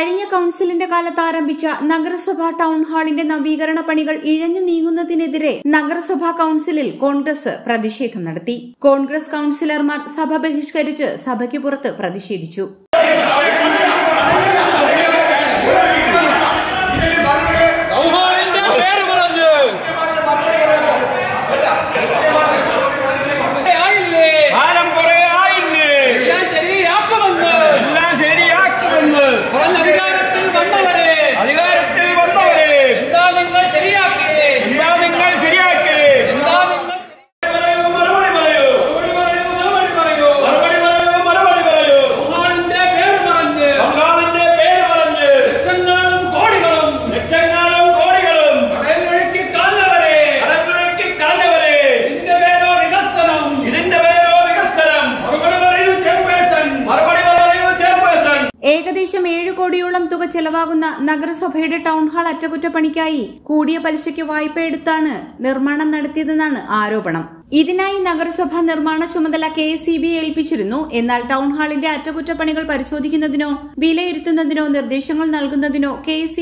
കഴിഞ്ഞ കൌൺസിലിന്റെ കാലത്ത് ആരംഭിച്ച നഗരസഭാ ടൗൺ ഹാളിന്റെ നവീകരണ പണികൾ ഇഴഞ്ഞു നീങ്ങുന്നതിനെതിരെ നഗരസഭാ കൌൺസിലിൽ കോൺഗ്രസ് പ്രതിഷേധം നടത്തി. കോൺഗ്രസ് കൌൺസിലർമാർ സഭ ബഹിഷ്കരിച്ച് സഭയ്ക്ക് പുറത്ത് പ്രതിഷേധിച്ചു. ചെലവാകുന്ന നഗരസഭയുടെ ടൗൺ ഹാൾ അറ്റകുറ്റപ്പണിക്കായി കൂടിയ പലിശയ്ക്ക് വായ്പ എടുത്താണ് നിർമ്മാണം നടത്തിയതെന്നാണ് ആരോപണം. ഇതിനായി നഗരസഭ നിർമ്മാണ ചുമതല കെ എസ് ഏൽപ്പിച്ചിരുന്നു. എന്നാൽ ടൗൺ ഹാളിന്റെ അറ്റകുറ്റപ്പണികൾ പരിശോധിക്കുന്നതിനോ വിലയിരുത്തുന്നതിനോ നിർദ്ദേശങ്ങൾ നൽകുന്നതിനോ കെ എസ്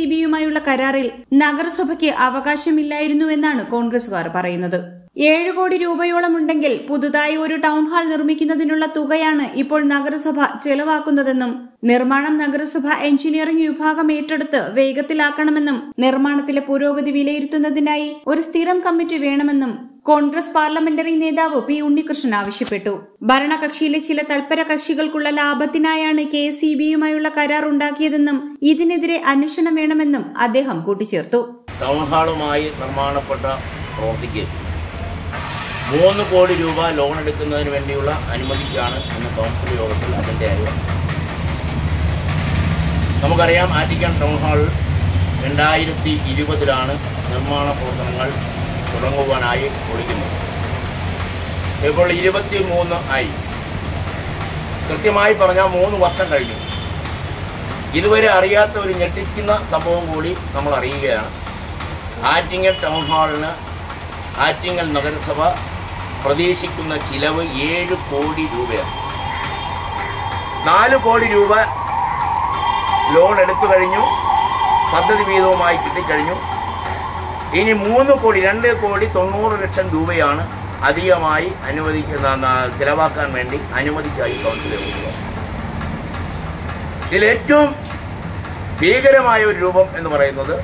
കരാറിൽ നഗരസഭയ്ക്ക് അവകാശമില്ലായിരുന്നു അവകാശമില്ലായിരുന്നുവെന്നാണ് കോൺഗ്രസുകാർ പറയുന്നത്. ഏഴ് കോടി രൂപയോളം ഉണ്ടെങ്കിൽ പുതുതായി ഒരു ടൗൺ ഹാൾ നിർമ്മിക്കുന്നതിനുള്ള തുകയാണ് ഇപ്പോൾ നഗരസഭ ചെലവാക്കുന്നതെന്നും നിർമ്മാണം നഗരസഭ എഞ്ചിനീയറിംഗ് വിഭാഗം ഏറ്റെടുത്ത് വേഗത്തിലാക്കണമെന്നും നിർമ്മാണത്തിലെ പുരോഗതി വിലയിരുത്തുന്നതിനായി ഒരു സ്ഥിരം കമ്മിറ്റി വേണമെന്നും കോൺഗ്രസ് പാർലമെന്ററി നേതാവ് പി ഉണ്ണികൃഷ്ണൻ ആവശ്യപ്പെട്ടു. ഭരണകക്ഷിയിലെ ചില തൽപര കക്ഷികൾക്കുള്ള ലാഭത്തിനായാണ് കെ ഇ ബിയുമായുള്ള കരാർ ഉണ്ടാക്കിയതെന്നും ഇതിനെതിരെ അന്വേഷണം വേണമെന്നും അദ്ദേഹം കൂട്ടിച്ചേർത്തു. ടൗൺ ഹാളുമായി നിർമ്മാണപ്പെട്ട മൂന്ന് കോടി രൂപ ലോൺ എടുക്കുന്നതിന് വേണ്ടിയുള്ള അനുമതിക്കാണ് ഇന്ന് കൗൺസിൽ യോഗത്തിൽ അതിന്റെ അറിവ്. നമുക്കറിയാം ആറ്റിക്കൻ ടൗൺ ഹാൾ രണ്ടായിരത്തി ഇരുപതിലാണ് നിർമ്മാണ പ്രവർത്തനങ്ങൾ തുടങ്ങുവാനായി ഒളിക്കുന്നത്. ഇപ്പോൾ ഇരുപത്തി മൂന്ന് ആയി. കൃത്യമായി പറഞ്ഞാൽ മൂന്ന് വർഷം കഴിഞ്ഞു. ഇതുവരെ അറിയാത്ത ഒരു ഞെട്ടിക്കുന്ന സംഭവം കൂടി നമ്മൾ അറിയുകയാണ് ആറ്റിങ്ങൽ ടൗൺ ഹാളിന് ആറ്റിങ്ങൽ നഗരസഭ പ്രതീക്ഷിക്കുന്ന ചിലവ് ഏഴ് കോടി രൂപയാണ്. നാല് കോടി രൂപ ലോൺ എടുത്തു കഴിഞ്ഞു പദ്ധതി വീതവുമായി കിട്ടിക്കഴിഞ്ഞു. ഇനി മൂന്ന് കോടി രണ്ട് കോടി തൊണ്ണൂറ് ലക്ഷം രൂപയാണ് അധികമായി അനുവദിക്കുന്ന ചിലവാക്കാൻ വേണ്ടി അനുമതിക്കായി കൗൺസിൽ ഇതിൽ ഏറ്റവും ഭീകരമായ ഒരു രൂപം എന്ന് പറയുന്നത്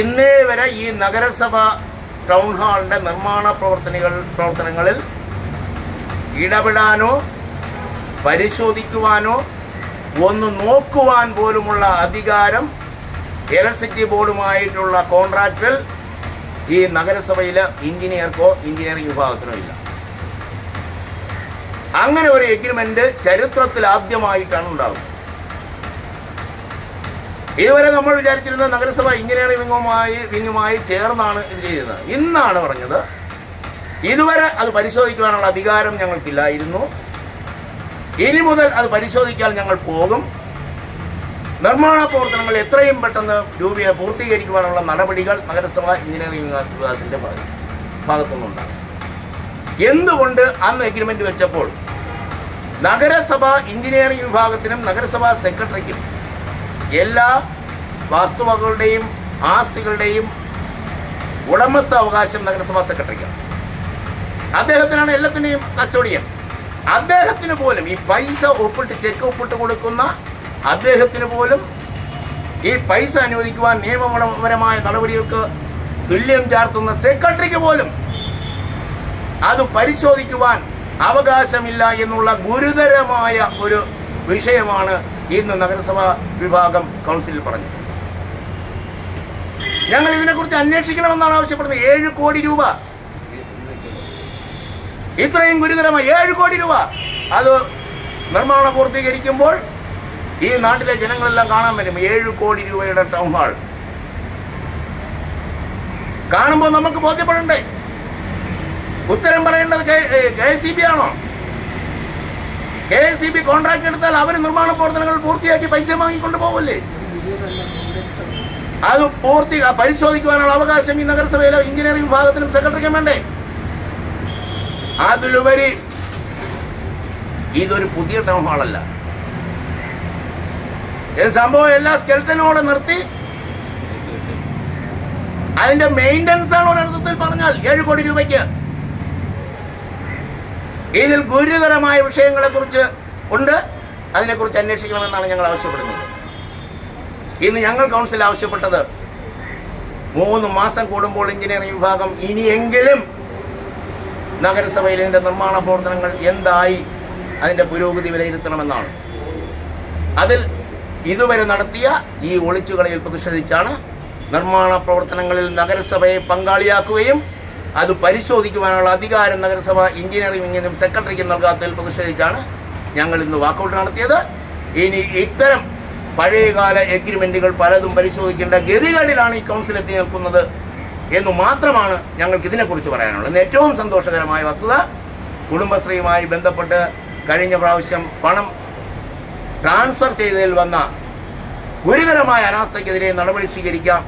ഇന്നേ വരെ ഈ നഗരസഭ ടൗൺ ഹാളിന്റെ നിർമ്മാണ പ്രവർത്തനങ്ങൾ പ്രവർത്തനങ്ങളിൽ ഇടപെടാനോ പരിശോധിക്കുവാനോ ഒന്ന് നോക്കുവാൻ പോലുമുള്ള അധികാരം ഇലക്ട്രിസിറ്റി ബോർഡുമായിട്ടുള്ള കോൺട്രാക്റ്റിൽ ഈ നഗരസഭയിലെ എഞ്ചിനീയർക്കോ എഞ്ചിനീയറിംഗ് വിഭാഗത്തിനോ ഇല്ല. അങ്ങനെ ഒരു എഗ്രിമെന്റ് ചരിത്രത്തിൽ ആദ്യമായിട്ടാണ് ഉണ്ടാകുന്നത് ഇതുവരെ നമ്മൾ വിചാരിച്ചിരുന്ന നഗരസഭ എഞ്ചിനീയറിംഗ് വിങ്ങുമായി വിങ്ങുമായി ചേർന്നാണ് ഇത് ചെയ്യുന്നത് ഇന്നാണ് പറഞ്ഞത് ഇതുവരെ അത് പരിശോധിക്കുവാനുള്ള അധികാരം ഞങ്ങൾക്കില്ലായിരുന്നു. ഇനി മുതൽ അത് പരിശോധിക്കാൻ ഞങ്ങൾ പോകും. നിർമ്മാണ പ്രവർത്തനങ്ങൾ എത്രയും പെട്ടെന്ന് രൂപയെ പൂർത്തീകരിക്കുവാനുള്ള നടപടികൾ നഗരസഭ എഞ്ചിനീയറിംഗ് വിഭാഗത്തിന്റെ ഭാഗ- ഭാഗത്തുനിന്നുണ്ടാകും. എന്തുകൊണ്ട് അന്ന് എഗ്രിമെന്റ് വെച്ചപ്പോൾ നഗരസഭ എഞ്ചിനീയറിംഗ് വിഭാഗത്തിനും നഗരസഭാ സെക്രട്ടറിക്കും എല്ലാ വസ്തുവകകളുടെയും ആസ്തികളുടെയും ഉടമസ്ഥ അവകാശം നഗരസഭാ സെക്രട്ടറിക്കാണ്. അദ്ദേഹത്തിനാണ് എല്ലാത്തിന്റെയും കസ്റ്റോഡിയൻ. അദ്ദേഹത്തിന് പോലും ഈ പൈസ ഒപ്പിട്ട് ചെക്ക് ഒപ്പിട്ട് കൊടുക്കുന്ന അദ്ദേഹത്തിന് പോലും ഈ പൈസ അനുവദിക്കുവാൻ നിയമപരമായ നടപടികൾക്ക് തുല്യം ചാർത്തുന്ന സെക്രട്ടറിക്ക് പോലും അത് പരിശോധിക്കുവാൻ അവകാശമില്ല എന്നുള്ള ഗുരുതരമായ ഒരു വിഷയമാണ് ഇന്ന് നഗരസഭാ വിഭാഗം കൗൺസിലിൽ പറഞ്ഞു. ഞങ്ങൾ ഇതിനെക്കുറിച്ച് അന്വേഷിക്കണമെന്നാണ് ആവശ്യപ്പെടുന്നത്. ഏഴ് കോടി രൂപ. ഇത്രയും ഗുരുതരമായ ഏഴ് കോടി രൂപ. അത് നിർമ്മാണം പൂർത്തീകരിക്കുമ്പോൾ ഈ നാട്ടിലെ ജനങ്ങളെല്ലാം കാണാൻ വരും. ഏഴ് കോടി രൂപയുടെ ടൗൺ ഹാൾ കാണുമ്പോൾ നമുക്ക് ബോധ്യപ്പെടണ്ടേ? ഉത്തരം പറയേണ്ടത് കെ സി ബി ആണോ? K S C B contract എടുത്താൽ അവർ നിർമ്മാണ പ്രവർത്തനങ്ങൾ പൂർത്തിയാക്കി പൈസ വാങ്ങിക്കൊണ്ട് പോവല്ലേ? അത് പൂർത്തി പരിശോധിക്കുവാനുള്ള അവകാശം ഈ നഗരസഭയിലെ എഞ്ചിനീയറിംഗ് വിഭാഗത്തിനും സെക്രട്ടറിക്കും വേണ്ടേ? അതിലുപരി ഇതൊരു പുതിയ ടൗൺ ഹാളല്ല സംഭവം എല്ലാ സ്കെൽറ്റനോടെ നിർത്തി. അതിന്റെ മെയിന്റനൻസ് ആണ് ഒരർത്ഥത്തിൽ പറഞ്ഞാൽ ഏഴ് കോടി രൂപയ്ക്ക്. ഇതിൽ ഗുരുതരമായ വിഷയങ്ങളെ കുറിച്ച് ഉണ്ട്. അതിനെക്കുറിച്ച് അന്വേഷിക്കണമെന്നാണ് ഞങ്ങൾ ആവശ്യപ്പെടുന്നത്. ഇന്ന് ഞങ്ങൾ കൗൺസിൽ ആവശ്യപ്പെട്ടത് മൂന്ന് മാസം കൂടുമ്പോൾ എഞ്ചിനീയറിംഗ് വിഭാഗം ഇനിയെങ്കിലും നഗരസഭയിൽ ഇതിന്റെ നിർമ്മാണ പ്രവർത്തനങ്ങൾ എന്തായി അതിന്റെ പുരോഗതി വിലയിരുത്തണമെന്നാണ്. അതിൽ ഇതുവരെ നടത്തിയ ഈ ഒളിച്ചുകളിയിൽ പ്രതിഷേധിച്ചാണ് നിർമ്മാണ പ്രവർത്തനങ്ങളിൽ നഗരസഭയെ പങ്കാളിയാക്കുകയും അത് പരിശോധിക്കുവാനുള്ള അധികാരം നഗരസഭ എഞ്ചിനീയറിംഗിനും സെക്രട്ടറിക്കും നൽകാത്തതിൽ പ്രതിഷേധിച്ചാണ് ഞങ്ങൾ ഇന്ന് വാക്കൗട്ട് നടത്തിയത്. ഇനി ഇത്തരം പഴയകാല എഗ്രിമെന്റുകൾ പലതും പരിശോധിക്കേണ്ട ഗതികളിലാണ് ഈ കൗൺസിൽ എത്തി നിൽക്കുന്നത് എന്ന് മാത്രമാണ് ഞങ്ങൾക്ക് ഇതിനെക്കുറിച്ച് പറയാനുള്ളത്. ഏറ്റവും സന്തോഷകരമായ വസ്തുത കുടുംബശ്രീയുമായി ബന്ധപ്പെട്ട് കഴിഞ്ഞ പ്രാവശ്യം പണം ട്രാൻസ്ഫർ ചെയ്തതിൽ വന്ന ഗുരുതരമായ അനാസ്ഥയ്ക്കെതിരെ നടപടി സ്വീകരിക്കാം.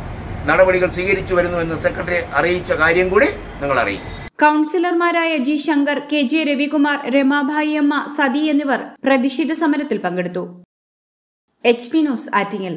നടപടികൾ സ്വീകരിച്ചു വരുന്നുവെന്ന് സെക്രട്ടറി അറിയിച്ച കാര്യം കൂടി നിങ്ങൾ അറിയിക്കും. കൌൺസിലർമാരായ G Shankar K J Ravikumar Ramabhai Amma Sathi എന്നിവർ പ്രതിഷേധ സമരത്തിൽ പങ്കെടുത്തു. H P news Attingal.